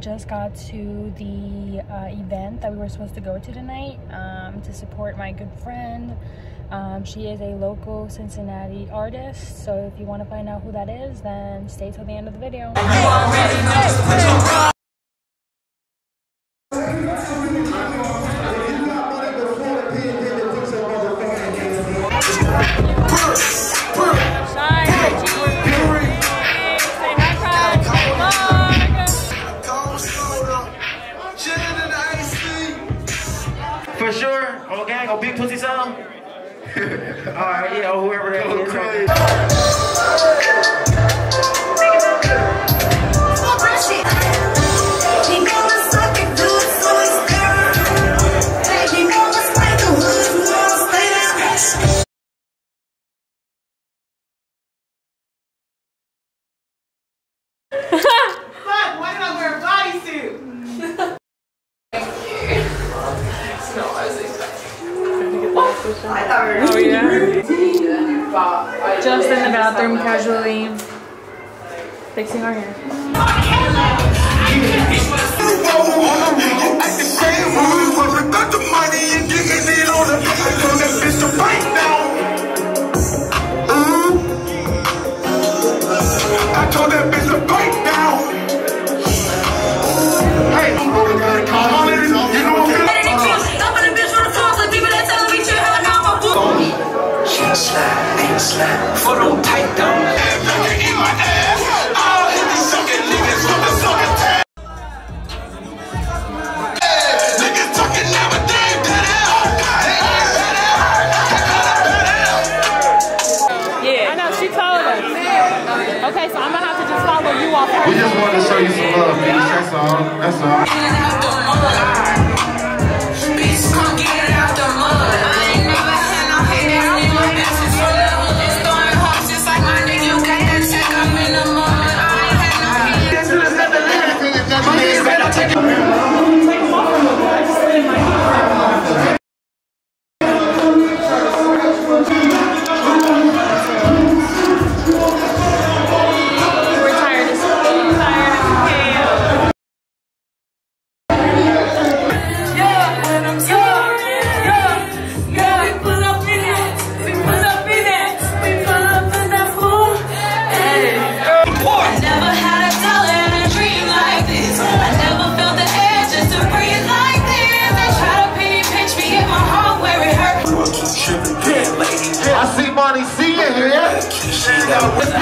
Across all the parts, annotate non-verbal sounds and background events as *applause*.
just got to the uh, event that we were supposed to go to tonight um, to support my good friend. Um, she is a local Cincinnati artist, so if you want to find out who that is, then stay till the end of the video. For sure, oh gang, oh big pussy sound. *laughs* Alright, yeah, oh, whoever that Go is. crazy. Oh yeah. Just in the bathroom, casually fixing our hair. I Slide, ain't slide, foot on tight down. Yeah. I know, she told us. Okay, so I'm gonna have to just follow you off We just wanted to show you some love, bitch. That's all. That's all. Monty C in here. What's?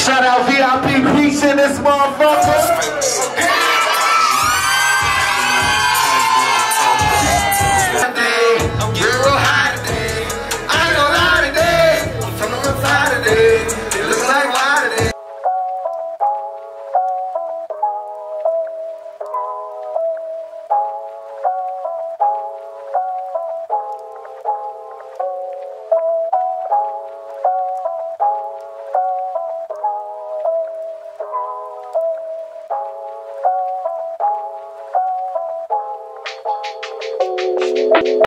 Shout out VIP Peach in this motherfucker.